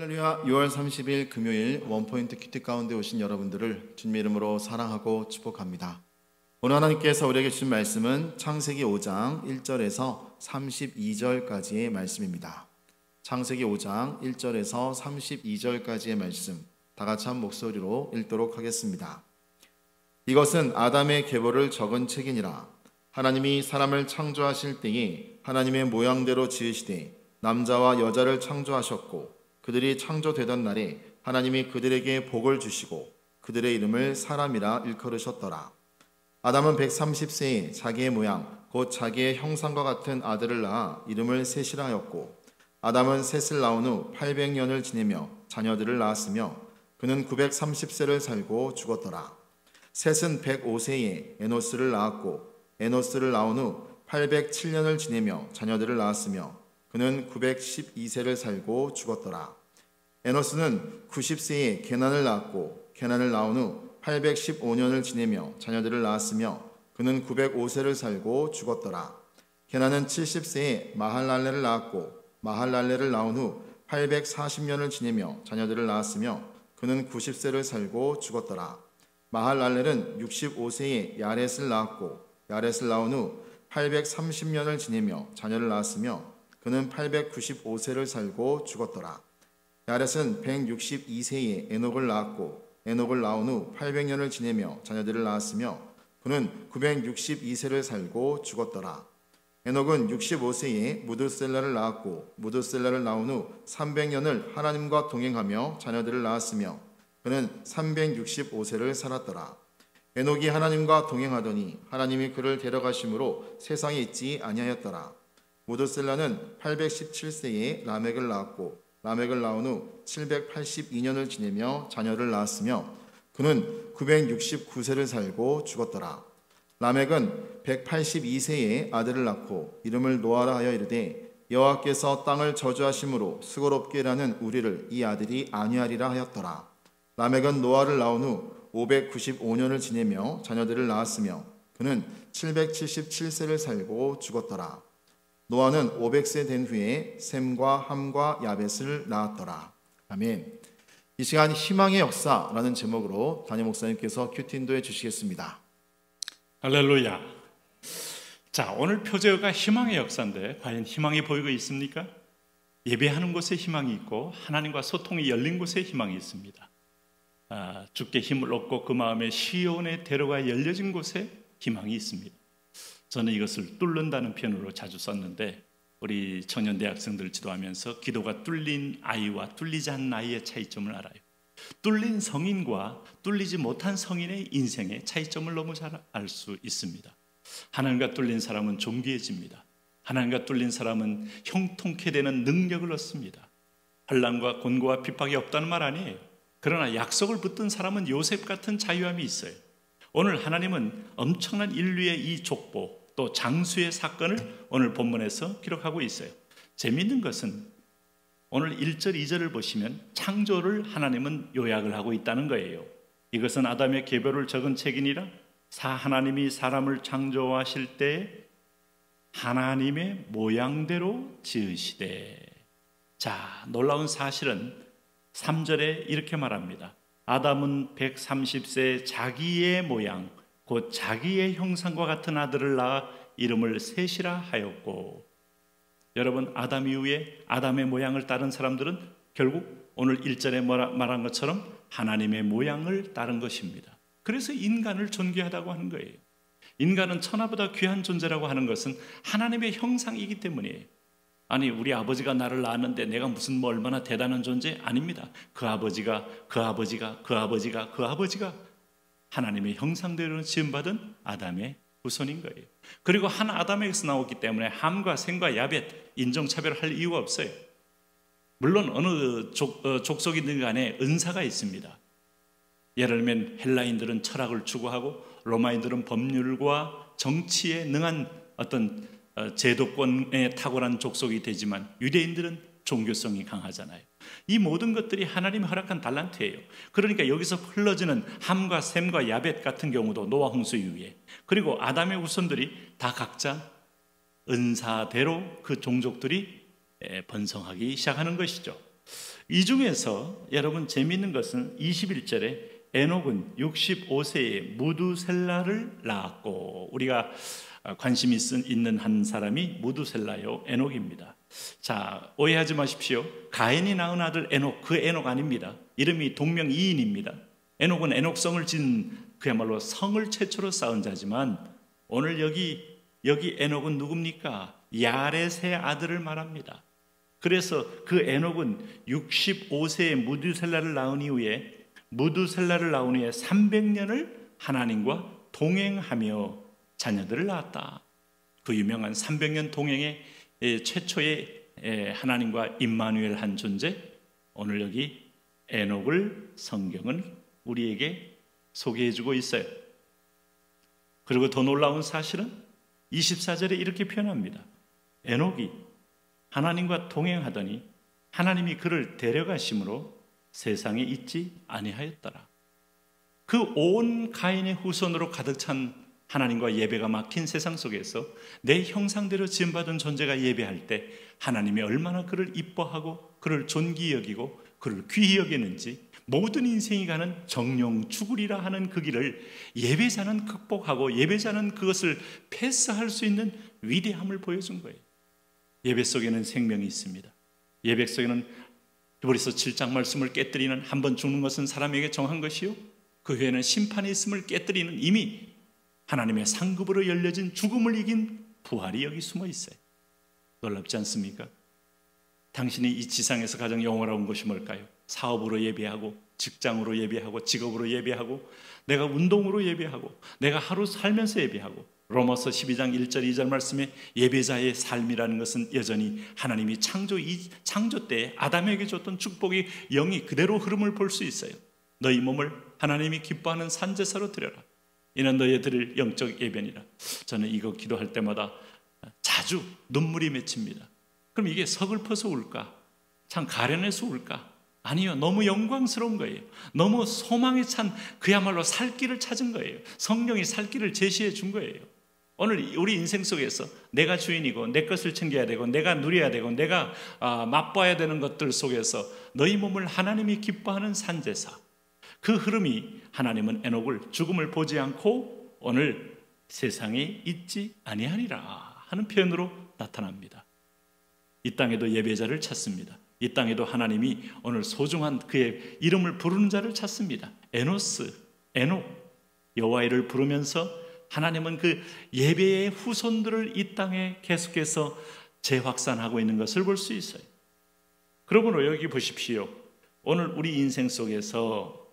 할렐루야 6월 30일 금요일 원포인트 큐티 가운데 오신 여러분들을 주님 이름으로 사랑하고 축복합니다. 오늘 하나님께서 우리에게 주신 말씀은 창세기 5장 1절에서 32절까지의 말씀입니다. 창세기 5장 1절에서 32절까지의 말씀 다 같이 한 목소리로 읽도록 하겠습니다. 이것은 아담의 계보를 적은 책이니라 하나님이 사람을 창조하실 때에 하나님의 모양대로 지으시되 남자와 여자를 창조하셨고 그들이 창조되던 날에 하나님이 그들에게 복을 주시고 그들의 이름을 사람이라 일컬으셨더라. 아담은 130세에 자기의 모양 곧 자기의 형상과 같은 아들을 낳아 이름을 셋이라 하였고 아담은 셋을 낳은 후 800년을 지내며 자녀들을 낳았으며 그는 930세를 살고 죽었더라. 셋은 105세에 에노스를 낳았고 에노스를 낳은 후 807년을 지내며 자녀들을 낳았으며 그는 912세를 살고 죽었더라. 에노스는 90세에 게난을 낳았고 게난을 낳은 후 815년을 지내며 자녀들을 낳았으며 그는 905세를 살고 죽었더라. 게난은 70세에 마할랄레를 낳았고 마할랄레를 낳은 후 840년을 지내며 자녀들을 낳았으며 그는 90세를 살고 죽었더라. 마할랄렐은 65세에 야렛을 낳았고 야렛을 낳은 후 830년을 지내며 자녀를 낳았으며 그는 895세를 살고 죽었더라. 야렛은 162세에 에녹을 낳았고 에녹을 낳은 후 800년을 지내며 자녀들을 낳았으며 그는 962세를 살고 죽었더라. 에녹은 65세에 무드셀라를 낳았고 무드셀라를 낳은 후 300년을 하나님과 동행하며 자녀들을 낳았으며 그는 365세를 살았더라. 에녹이 하나님과 동행하더니 하나님이 그를 데려가심으로 세상에 있지 아니하였더라. 무드셀라는 817세에 라멕을 낳았고 라멕을 낳은 후 782년을 지내며 자녀를 낳았으며 그는 969세를 살고 죽었더라. 라멕은 182세에 아들을 낳고 이름을 노아라 하여 이르되 여호와께서 땅을 저주하심으로 수고롭게 라는 우리를 이 아들이 아니하리라 하였더라. 라멕은 노아를 낳은 후 595년을 지내며 자녀들을 낳았으며 그는 777세를 살고 죽었더라. 노아는 500세 된 후에 셈과 함과 야벳을 낳았더라. 아멘. 이 시간 희망의 역사라는 제목으로 담임 목사님께서 큐티 인도해 주시겠습니다. 할렐루야. 자, 오늘 표제가 희망의 역사인데 과연 희망이 보이고 있습니까? 예배하는 곳에 희망이 있고 하나님과 소통이 열린 곳에 희망이 있습니다. 아, 주께 힘을 얻고 그 마음에 시온의 대로가 열려진 곳에 희망이 있습니다. 저는 이것을 뚫는다는 표현으로 자주 썼는데 우리 청년 대학생들 지도하면서 기도가 뚫린 아이와 뚫리지 않은 아이의 차이점을 알아요. 뚫린 성인과 뚫리지 못한 성인의 인생의 차이점을 너무 잘 알 수 있습니다. 하나님과 뚫린 사람은 존귀해집니다. 하나님과 뚫린 사람은 형통케 되는 능력을 얻습니다. 환란과 곤고와 핍박이 없다는 말 아니에요. 그러나 약속을 붙든 사람은 요셉 같은 자유함이 있어요. 오늘 하나님은 엄청난 인류의 이 족보, 또 장수의 사건을 오늘 본문에서 기록하고 있어요. 재미있는 것은 오늘 1절, 2절을 보시면 창조를 하나님은 요약을 하고 있다는 거예요. 이것은 아담의 개별을 적은 책이니라 사 하나님이 사람을 창조하실 때 하나님의 모양대로 지으시되 자, 놀라운 사실은 3절에 이렇게 말합니다. 아담은 130세 자기의 모양 곧 자기의 형상과 같은 아들을 낳아 이름을 셋이라 하였고 여러분 아담 이후에 아담의 모양을 따른 사람들은 결국 오늘 1절에 말한 것처럼 하나님의 모양을 따른 것입니다. 그래서 인간을 존귀하다고 하는 거예요. 인간은 천하보다 귀한 존재라고 하는 것은 하나님의 형상이기 때문이에요. 아니 우리 아버지가 나를 낳았는데 내가 무슨 뭐 얼마나 대단한 존재 아닙니다. 그 아버지가 그 아버지가 그 아버지가 그 아버지가 하나님의 형상대로 지음 받은 아담의 후손인 거예요. 그리고 한 아담에게서 나왔기 때문에 함과 생과 야벳 인종차별할 이유가 없어요. 물론 어느 족, 어, 족속이든 간에 은사가 있습니다. 예를 들면 헬라인들은 철학을 추구하고 로마인들은 법률과 정치에 능한 어떤 어, 제도권에 탁월한 족속이 되지만 유대인들은 종교성이 강하잖아요. 이 모든 것들이 하나님이 허락한 달란트예요. 그러니까 여기서 흘러지는 함과 샘과 야벳 같은 경우도 노아 홍수 이후에 그리고 아담의 후손들이 다 각자 은사대로 그 종족들이 번성하기 시작하는 것이죠. 이 중에서 여러분 재미있는 것은 21절에 에녹은 65세에 무두셀라를 낳았고 우리가 관심 있는 한 사람이 무두셀라요 에녹입니다. 자 오해하지 마십시오. 가인이 낳은 아들 에녹 그 에녹 아닙니다. 이름이 동명이인입니다. 에녹은 에녹성을 진 그야말로 성을 최초로 쌓은 자지만 오늘 여기 여기 에녹은 누굽니까? 야렛의 아들을 말합니다. 그래서 그 에녹은 65세에 무두셀라를 낳은 이후에 무두셀라를 낳은 후에 300년을 하나님과 동행하며 자녀들을 낳았다. 그 유명한 300년 동행의 최초의 하나님과 임마누엘 한 존재 오늘 여기 에녹을 성경은 우리에게 소개해 주고 있어요. 그리고 더 놀라운 사실은 24절에 이렇게 표현합니다. 에녹이 하나님과 동행하더니 하나님이 그를 데려가심으로 세상에 있지 아니하였더라. 그 온 가인의 후손으로 가득 찬 하나님과 예배가 막힌 세상 속에서 내 형상대로 지음받은 존재가 예배할 때 하나님이 얼마나 그를 이뻐하고 그를 존귀 여기고 그를 귀히 여기는지 모든 인생이 가는 정령 죽으리라 하는 그 길을 예배자는 극복하고 예배자는 그것을 패스할 수 있는 위대함을 보여준 거예요. 예배 속에는 생명이 있습니다. 예배 속에는 히브리서 7장 말씀을 깨뜨리는 한 번 죽는 것은 사람에게 정한 것이요 그 후에는 심판이 있음을 깨뜨리는 이미 하나님의 상급으로 열려진 죽음을 이긴 부활이 여기 숨어 있어요. 놀랍지 않습니까? 당신이 이 지상에서 가장 영원한 것이 뭘까요? 사업으로 예배하고 직장으로 예배하고 직업으로 예배하고 내가 운동으로 예배하고 내가 하루 살면서 예배하고 로마서 12장 1절 2절 말씀에 예배자의 삶이라는 것은 여전히 하나님이 창조 창조 때 아담에게 줬던 축복이 영이 그대로 흐름을 볼 수 있어요. 너희 몸을 하나님이 기뻐하는 산제사로 드려라. 이는 너희 드릴 영적 예배니라. 저는 이거 기도할 때마다 자주 눈물이 맺힙니다. 그럼 이게 서글퍼서 울까? 참 가련해서 울까? 아니요. 너무 영광스러운 거예요. 너무 소망에 찬 그야말로 살 길을 찾은 거예요. 성령이 살 길을 제시해 준 거예요. 오늘 우리 인생 속에서 내가 주인이고 내 것을 챙겨야 되고 내가 누려야 되고 내가 아, 맛봐야 되는 것들 속에서 너희 몸을 하나님이 기뻐하는 산제사 그 흐름이 하나님은 에녹을 죽음을 보지 않고 오늘 세상에 있지 아니하니라 하는 표현으로 나타납니다. 이 땅에도 예배자를 찾습니다. 이 땅에도 하나님이 오늘 소중한 그의 이름을 부르는 자를 찾습니다. 에노스, 에녹, 여호와를 부르면서 하나님은 그 예배의 후손들을 이 땅에 계속해서 재확산하고 있는 것을 볼 수 있어요. 그러므로 여기 보십시오. 오늘 우리 인생 속에서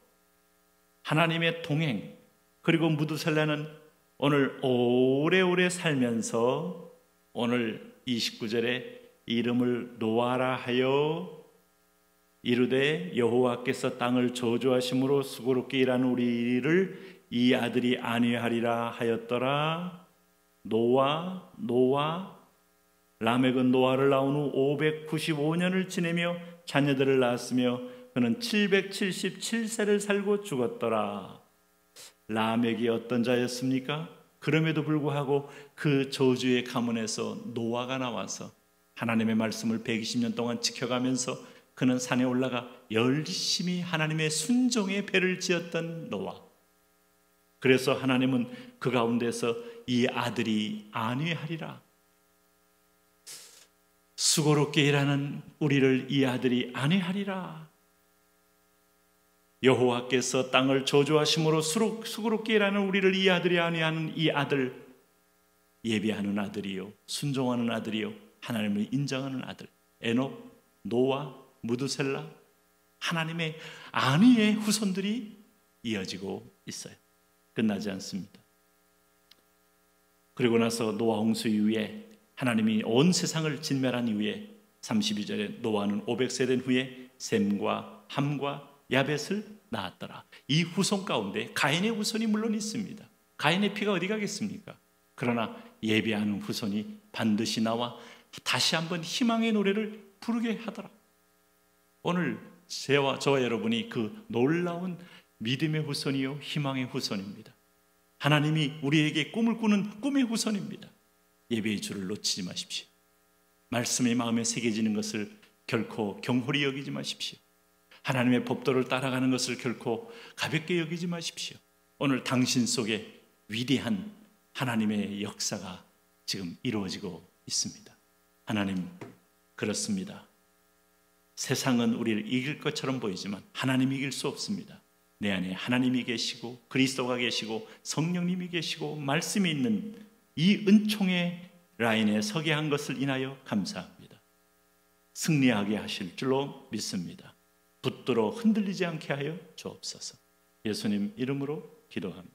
하나님의 동행 그리고 무두셀라는 오늘 오래오래 살면서 오늘 29절에 이름을 노아라 하여 이르되 여호와께서 땅을 저주하심으로 수고롭게 일하는 우리를 이 아들이 아니하리라 하였더라. 노아, 노아, 라멕은 노아를 낳은 후 595년을 지내며 자녀들을 낳았으며 그는 777세를 살고 죽었더라. 라멕이 어떤 자였습니까? 그럼에도 불구하고 그 저주의 가문에서 노아가 나와서 하나님의 말씀을 120년 동안 지켜가면서 그는 산에 올라가 열심히 하나님의 순종의 배를 지었던 노아. 그래서 하나님은 그 가운데서 이 아들이 안위하리라. 수고롭게 일하는 우리를 이 아들이 안위하리라. 여호와께서 땅을 저주하심으로 수고롭게 일하는 우리를 이 아들이 안위하는 이 아들 예비하는 아들이요 순종하는 아들이요 하나님을 인정하는 아들 에녹 노아 무드셀라 하나님의 안위의 후손들이 이어지고 있어요. 끝나지 않습니다. 그리고 나서 노아 홍수 이후에 하나님이 온 세상을 진멸한 이후에 32절에 노아는 500세 된 후에 셈과 함과 야벳을 낳았더라. 이 후손 가운데 가인의 후손이 물론 있습니다. 가인의 피가 어디 가겠습니까? 그러나 예배하는 후손이 반드시 나와 다시 한번 희망의 노래를 부르게 하더라. 오늘 저와 저와 여러분이 그 놀라운 믿음의 후손이요 희망의 후손입니다. 하나님이 우리에게 꿈을 꾸는 꿈의 후손입니다. 예배의 줄을 놓치지 마십시오. 말씀의 마음에 새겨지는 것을 결코 경홀히 여기지 마십시오. 하나님의 법도를 따라가는 것을 결코 가볍게 여기지 마십시오. 오늘 당신 속에 위대한 하나님의 역사가 지금 이루어지고 있습니다. 하나님, 그렇습니다. 세상은 우리를 이길 것처럼 보이지만 하나님 이길 수 없습니다. 내 안에 하나님이 계시고 그리스도가 계시고 성령님이 계시고 말씀이 있는 이 은총의 라인에 서게 한 것을 인하여 감사합니다. 승리하게 하실 줄로 믿습니다. 붙들어 흔들리지 않게 하여 주옵소서. 예수님 이름으로 기도합니다.